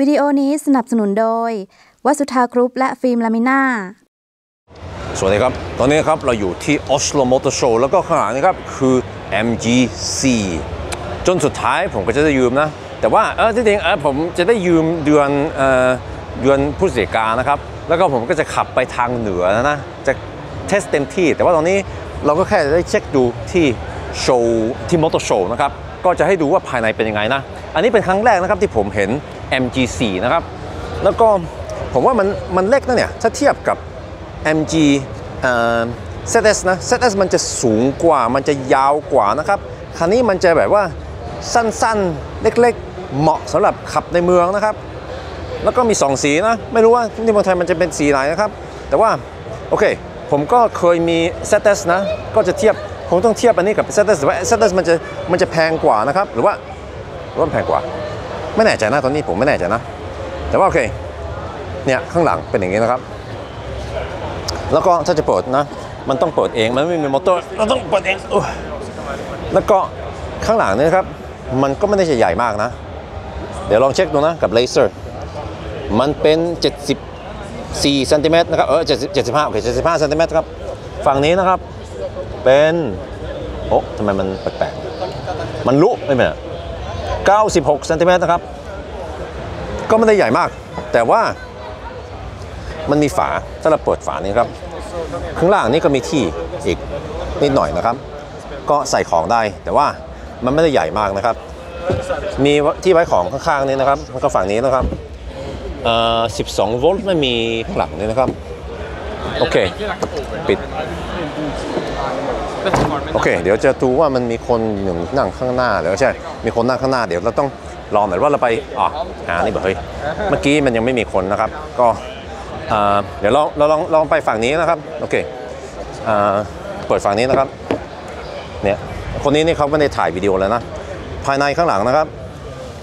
วิดีโอนี้สนับสนุนโดย วัสุธากรุ๊ปและฟิล์มลามิน่า สวัสดีครับ ตอนนี้ครับเราอยู่ที่ Oslo Motor Show แล้วก็ข้างหลังนี้ครับคือ MGC จนสุดท้ายผมก็จะได้ยืมนะ แต่ว่าเออที่จริงเออผมจะได้ยืมเดือนเอ่อเดือนพฤศจิกานะครับ แล้วก็ผมก็จะขับไปทางเหนือนะนะ จะ test เต็มที่ แต่ว่าตอนนี้เราก็แค่ได้เช็คดูที่โชว์ที่มอเตอร์โชว์นะครับ ก็จะให้ดูว่าภายในเป็นยังไงนะ อันนี้เป็นครั้งแรกนะครับที่ผมเห็น MG4 นะครับ แล้วก็ผมว่ามันมันเล็กนะเนี่ย ถ้าเทียบกับ MG ZS นะ ZS มันจะสูงกว่า มันจะยาวกว่านะครับ คันนี้มันจะแบบว่าสั้นๆ เล็กๆ เหมาะสำหรับขับในเมืองนะครับ แล้วก็มี 2 สีนะ ไม่รู้ว่าที่เมืองไทยมันจะเป็นสีไหนนะครับ แต่ว่า โอเค ผมก็เคยมี ZS นะ ก็จะเทียบ ผมต้องเทียบอันนี้กับ ZS แต่ว่า ZS มันจะมันจะแพงกว่านะครับ หรือว่าหรือว่ามันแพงกว่า ไม่แน่ใจนะตอนนี้ผมไม่แน่ใจนะ แต่ว่าโอเค เนี่ยข้างหลังเป็นอย่างนี้นะครับ แล้วก็ถ้าจะเปิดนะ มันต้องเปิดเอง มันไม่มีมอเตอร์ เราต้องเปิดเองอุ๊ยแล้วก็ข้างหลังเนี่ยนะครับ มันก็ไม่ได้จะใหญ่มากนะ เดี๋ยวลองเช็คดูนะกับเลเซอร์ มันเป็น 74เซนติเมตรนะครับ เออ70 75โอเค75เซนติเมตรครับ ฝั่งนี้นะครับ เป็น โอ้ทำไมมันแปลกๆ มันลุไม่เป็น 96เซนติเมตรนะครับ ก็ไม่ได้ใหญ่มาก แต่ว่ามันมีฝาถ้าเราเปิดฝานี้ครับ ข้างล่างนี่ก็มีที่อีกนิดหน่อยนะครับ ก็ใส่ของได้แต่ว่ามันไม่ได้ใหญ่มากนะครับ มีที่ไว้ของข้างๆนี้นะครับแล้วก็ฝั่งนี้นะครับเอ่อ12 โวลต์ไม่มีข้างหลังนี่นะครับ โอเค ปิด โอเค เดี๋ยวจะดูว่ามันมีคนหนึ่งนั่งข้างหน้าหรือใช่ มีคนนั่งข้างหน้า เดี๋ยวเราต้องรอหน่อยว่าเราไปอ๋อหานี่แบบเฮ้ย เมื่อกี้มันยังไม่มีคนนะครับ ก็เดี๋ยวลองเราลองลองไปฝั่งนี้นะครับ โอเคเปิดฝั่งนี้นะครับ เนี่ย คนนี้นี่เขาไม่ได้ถ่ายวิดีโอแล้วนะ ภายในข้างหลังนะครับ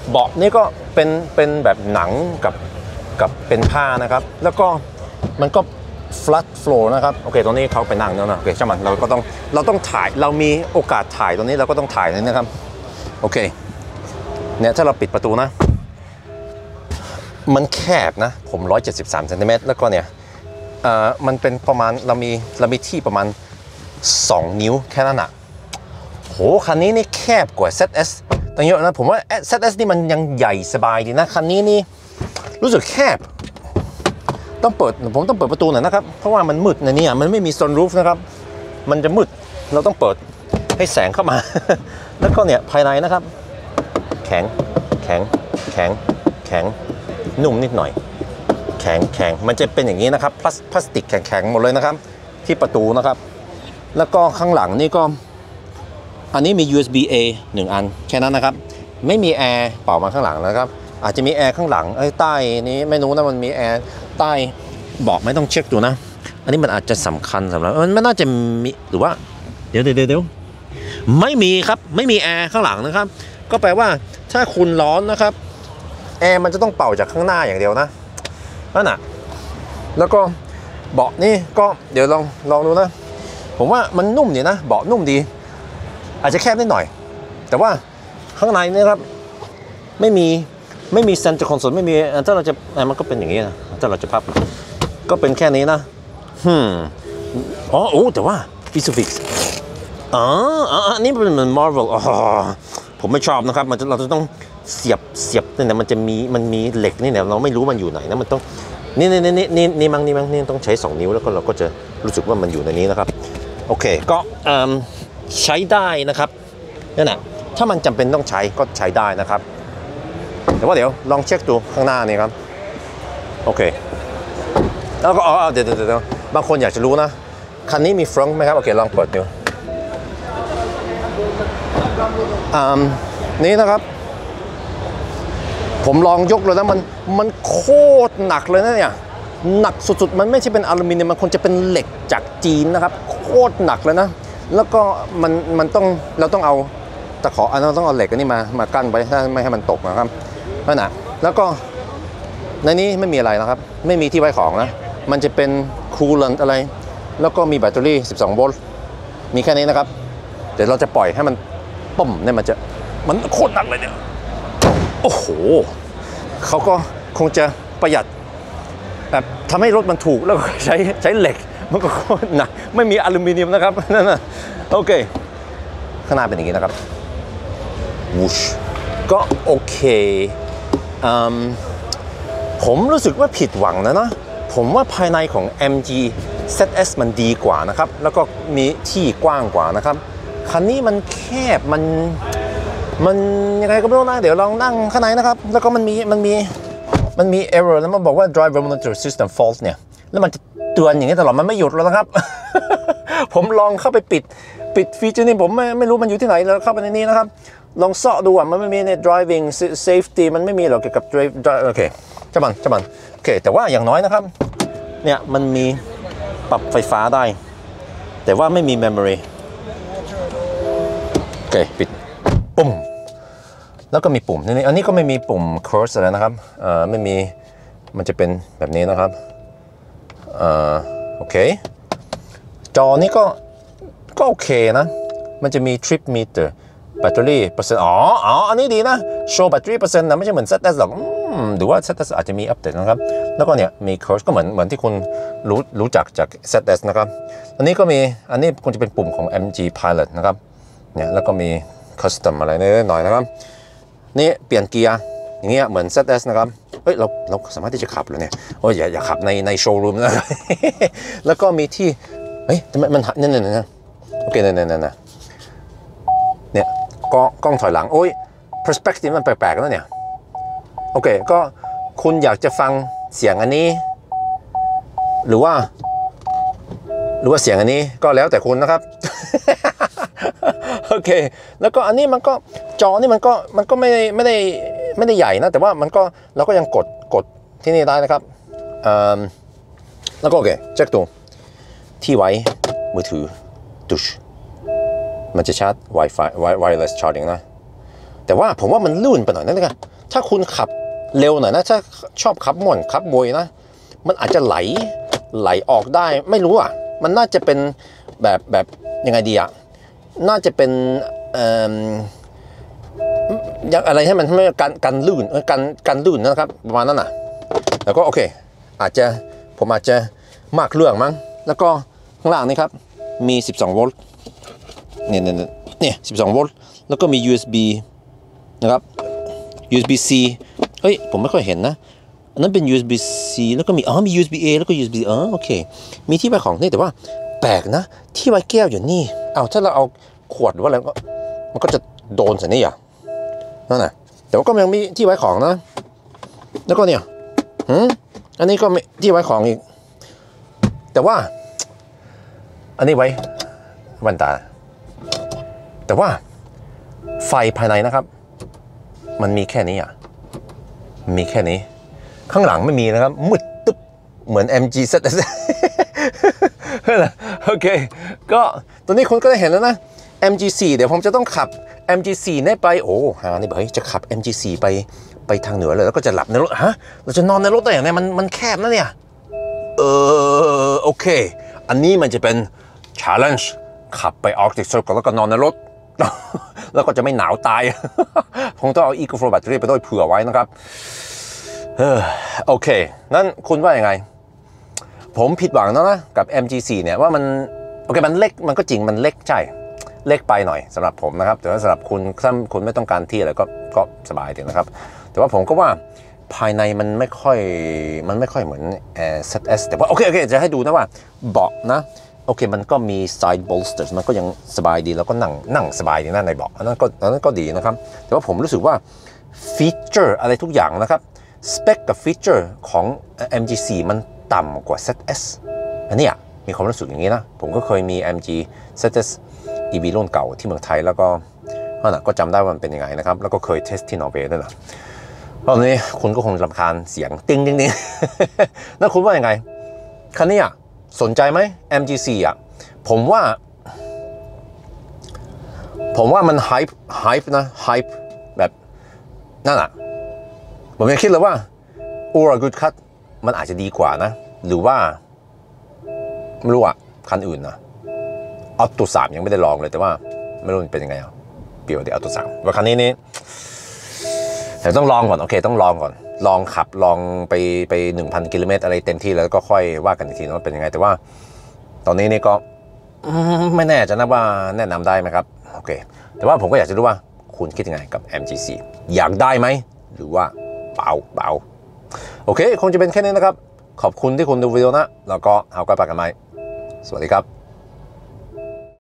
เบาะนี่ก็เป็นเป็นแบบหนังกับกับเป็นผ้านะครับ แล้วก็มันก็ flat floor นะครับโอเคตรงนี้เขาไปนั่งแล้วนะโอเคช่างมันเราก็ต้องเราต้องถ่ายเรามีโอกาสถ่ายตรงนี้เราก็ต้องถ่ายนี่นะครับโอเคเนี่ยถ้าเราปิดประตูนะ มันแคบนะผม 173เซนติเมตรแล้วก็เนี่ยเอ่อมันเป็นประมาณเรามีเรามีที่ประมาณ 2 นิ้วแค่นั้นอะโหคันนี้นี่แคบกว่า ZS ตั้งเยอะนะผมว่า ZS นี่มันยังใหญ่สบายดีนะ คันนี้นี่รู้สึกแคบ ต้องเปิดผมต้องเปิดประตูหน่อยนะครับ เพราะว่ามันมืดในนี้มันไม่มี sunroof นะครับ มันจะมืดเราต้องเปิดให้แสงเข้ามา แล้วก็เนี่ยภายในนะครับ แข็งแข็งแข็งแข็งนุ่มนิดหน่อย แข็งแข็งมันจะเป็นอย่างนี้นะครับพลาสพลาสติกแข็งๆหมดเลยนะครับ ที่ประตูนะครับ แล้วก็ข้างหลังนี่ก็อันนี้มี USB A 1 อัน แค่นั้นนะครับ ไม่มีแอร์เป่ามาข้างหลังนะครับ อาจจะมีแอร์ข้างหลังเอ้ยใต้นี้ไม่รู้นะมันมีแอร์ ใต้เบาะไม่ต้องเช็คดูนะ อันนี้มันอาจจะสำคัญสำหรับมันไม่น่าจะมีหรือว่า เดี๋ยวเดี๋ยวเดี๋ยวไม่มีครับไม่มีแอร์ข้างหลังนะครับ ก็แปลว่าถ้าคุณร้อนนะครับแอร์มันจะต้องเป่าจากข้างหน้าอย่างเดียวนะนั่นน่ะแล้วก็เบาะนี่ก็เดี๋ยวลองลองดูนะ ผมว่ามันนุ่มดีนะเบาะนุ่มดี อาจจะแคบนิดหน่อย แต่ว่าข้างในนี่ครับ ไม่มี ไม่มี center console ไม่มีถ้าเราจะมันก็เป็นอย่างนี้นะถ้าเราจะพับก็เป็นแค่นี้นะฮึมอ๋อโอ้แต่ว่า i s o f i x อ๋ออ๋ออันนี้เป็นเหมือน Marvel อ๋อผมไม่ชอบนะครับ มันเราจะต้องเสียบเสียบนี่เนี่ยมันจะมีมันมีเหล็กนี่เนี่ยเราไม่รู้มันอยู่ไหนนะมันต้องนี่นี่นี่นี่นี่มั้งนี่มั้งนี่ต้องใช้ 2 นิ้วแล้วก็เราก็จะรู้สึกว่ามันอยู่ในนี้นะครับ โอเคก็ใช้ได้นะครับนั่นแหละถ้ามันจำเป็นต้องใช้ก็ใช้ได้นะครับ แต่ว่าเดี๋ยวลองเช็คดูข้างหน้านี่ครับ โอเค แล้วก็อ๋อเดี๋ยวเดี๋ยวบางคนอยากจะรู้นะ คันนี้มีฟรอนต์ไหมครับ โอเค ลองเปิดดูอ่านี่นะครับ ผมลองยกเลยนะมันมันโคตรหนักเลยนะเนี่ยหนักสุดๆ มันไม่ใช่เป็นอลูมิเนียมมันควรจะเป็นเหล็กจากจีนนะครับ โคตรหนักเลยนะ แล้วก็มันมันต้องเราต้องเอาตะขออันนั้นต้องเอาเหล็กอันนี้มามากั้นไว้ถ้าไม่ให้มันตกนะครับ นั่นนะแล้วก็ในนี้ไม่มีอะไรนะครับ ไม่มีที่ไว้ของนะ มันจะเป็นคูลเลนอะไร แล้วก็มีแบตเตอรี่ 12 โวลต์ มีแค่นี้นะครับ เดี๋ยวเราจะปล่อยให้มันปุ่มเนี่ยมันจะ มันโคตรหนักเลยเนี่ย โอ้โห เขาก็คงจะประหยัดแบบทำให้รถมันถูกแล้วก็ใช้ใช้เหล็ก มันก็โคตรหนัก ไม่มีอลูมิเนียมนะครับ นั่นนะโอเค ข้างหน้าเป็นอย่างนี้นะครับวูชก็โอเค ผมรู้สึกว่าผิดหวังนะนะผมว่าภายในของ MG ZS มันดีกว่านะครับ แล้วก็มีที่กว้างกว่านะครับ คันนี้มันแคบมันมันยังไงก็ไม่รู้นะ เดี๋ยวลองนั่งข้างในนะครับ แล้วก็มันมีมันมีมันมี error แล้วมันบอกว่า driver monitor system fault เนี่ย แล้วมันจะเตือนอย่างนี้ตลอด มันไม่หยุดแล้วนะครับ ผมลองเข้าไปปิดปิดฟีเจอร์นี้ผมไม่ไม่รู้มันอยู่ที่ไหนแล้วเข้าไปในนี้นะครับ ลองเสาะดูอะมันไม่มีใน driving safety มันไม่มีหรอกเกี่ยวกับ drive โอเคจ้ามันจ้ามันโอเค แต่ว่าอย่างน้อยนะครับ เนี่ยมันมีปรับไฟฟ้าได้ แต่ว่าไม่มี memory โอเค ปิด ปุ่ม แล้วก็มีปุ่มนี่อันนี้ก็ไม่มีปุ่ม curse อะไรนะครับเอ่อไม่มีมันจะเป็นแบบนี้นะครับเอ่อโอเค จอนี้ก็ก็โอเคนะ มันจะมี trip meter แบตเตอรี่เปอร์เซ็นต์อ๋ออ๋ออันนี้ดีนะ โชว์แบตเตอรี่เปอร์เซ็นต์นะไม่ใช่เหมือน ZS หรอกหรือว่า ZS อาจจะมีอัปเดตนะครับ แล้วก็เนี่ยมี curse ก็เหมือนเหมือนที่คุณรู้รู้จักจาก ZS นะครับ อันนี้ก็มีอันนี้คงจะเป็นปุ่มของ MG Pilot นะครับเนี่ยแล้วก็มี custom อะไรนิดหน่อยนะครับ นี่เปลี่ยนเกียร์อย่างเงี้ยเหมือน ZS นะครับเฮ้ยเราเราสามารถที่จะขับเลยเนี่ยโอ้ยอย่าอย่าขับในในโชว์รูมนะแล้วก็มีที่เฮ้ยทำไมมันหันเนี่ยเนี่ยเนี่โอเคนี่นี่ยเนี่ยเนี่ย กล้องกล้องถอยหลัง โอ้ย perspective มันแปลกๆนะเนี่ย โอเค ก็คุณอยากจะฟังเสียงอันนี้ หรือว่า หรือว่าเสียงอันนี้ก็แล้วแต่คุณนะครับ โอเค แล้วก็อันนี้มันก็จอนี่มันก็มันก็ไม่ได้ไม่ได้ไม่ได้ใหญ่นะ แต่ว่ามันก็เราก็ยังกดกดที่นี่ได้นะครับแล้วก็โอเคเช็คดูที่ไว้มือถือดุช มันจะชาร์จ Wi-Fi wireless charging นะ แต่ว่าผมว่ามันลื่นไปหน่อยนั่นเองถ้าคุณขับเร็วหน่อยนะ ถ้าชอบขับม่วนขับโวยนะ มันอาจจะไหลไหลออกได้ไม่รู้อะ มันน่าจะเป็นแบบแบบยังไงดีอะ น่าจะเป็นเอ่อยังอะไรให้มันไม่กันกันลื่นกันกันลื่นนะครับประมาณนั้นน่ะ แล้วก็โอเค อาจจะผมอาจจะมากเรื่องมั้ง แล้วก็ข้างล่างนี่ครับมี 12 โวลต์ เนี่ยเนี่ยเนี่ยเนี่ย12โวลต์แล้วก็มี USB นะครับ USB C เฮ้ย ผมไม่ค่อยเห็นนะอันนั้นเป็น USB C แล้วก็มี อ๋อ มี USB A แล้วก็ USB อ๋อโอเค มีที่ไว้ของนี่แต่ว่าแปลกนะ ที่ไว้แก้วอยู่นี่ เอาถ้าเราเอาขวดหรือว่าอะไรก็ มันก็จะโดนใส่นี่อะนั่นน่ะ แต่ว่าก็ยังมีที่ไว้ของนะ แล้วก็เนี่ยหืมอันนี้ก็มีที่ไว้ของอีก แต่ว่า อันนี้ไว้แว่นตา แต่ว่าไฟภายในนะครับ มันมีแค่นี้อะ มีแค่นี้ ข้างหลังไม่มีนะครับ มืดตึ๊บ เหมือน MG ZS โอเค ก็ตัวนี้คุณก็ได้เห็นแล้วนะ MG4 เดี๋ยวผมจะต้องขับ MG4 เนี่ยไป โอ้หานี่บอกเฮ้ยจะขับ MG4 ไปไปทางเหนือเลย แล้วก็จะหลับในรถ ฮะ เราจะนอนในรถได้อย่างไรมันมันแคบนะเนี่ย เออ โอเค อันนี้มันจะเป็น challenge ขับไป Arctic Circle แล้วก็นอนในรถ แล้วก็จะไม่หนาวตายผมต้องเอา Eco Flow Battery ไปด้วยเผื่อไว้นะครับเออโอเค นั่นคุณว่ายังไง ผมผิดหวังแล้วนะกับ MG4 เนี่ยว่ามันโอเคมันเล็กมันก็จริงมันเล็กใช่เล็กไปหน่อยสำหรับผมนะครับ แต่ว่าสำหรับคุณถ้าคุณไม่ต้องการที่อะไรก็ก็สบายดีนะครับ แต่ว่าผมก็ว่าภายในมันไม่ค่อยมันไม่ค่อยเหมือน Air ZS แต่ว่าโอเคโอเคจะให้ดูนะว่าเบาะนะ โอเคมันก็มี side bolsters มันก็ยังสบายดีแล้วก็นั่งนั่งสบายดีนะในเบาะอันนั้นก็อันนั้นก็ดีนะครับ แต่ว่าผมรู้สึกว่า feature อะไรทุกอย่างนะครับสเปคกับ feature ของ MG4 มันต่ำกว่า ZS อันนี้มีความรู้สึกอย่างนี้นะ ผมก็เคยมี MG ZS EV รุ่นเก่าที่เมืองไทยแล้วก็นั่นก็จำได้ว่ามันเป็นยังไงนะครับ แล้วก็เคย test ที่นอร์เวย์ด้วยนะตอนนี้คุณก็คงรำคาญเสียง ติ้งติ้งติ้งนั่นคุณว่ายังไงคันนี้อะ สนใจไหม MG4 อะ ผมว่า ผมว่ามัน hype hype นะ hype แบบนั่นอะผมยังคิดเลยว่า o r a Good Cut มันอาจจะดีกว่านะ หรือว่า ไม่รู้อะคันอื่นนะออโต้สามยังไม่ได้ลองเลยแต่ว่า ไม่รู้มันเป็นยังไงอะเปรียวเดี๋ยวออโต้สามว่าคันนี้นี่แต่ต้องลองก่อน โอเค ต้องลองก่อน ลองขับลองไปไป 1,000 กิโลเมตรอะไรเต็มที่แล้วก็ค่อยว่ากันอีกทีว่าเป็นยังไง แต่ว่า ตอนนี้นี่ก็ไม่แน่ใจนะว่าแนะนำได้ไหมครับ โอเค แต่ว่าผมก็อยากจะรู้ว่าคุณคิดยังไงกับ MGC อยากได้ไหม หรือว่าเปล่าเปล่าโอเค คงจะเป็นแค่นี้นะครับ ขอบคุณที่คุณดูวิดีโอนะ แล้วก็เอากลับไปกันไหมสวัสดีครับ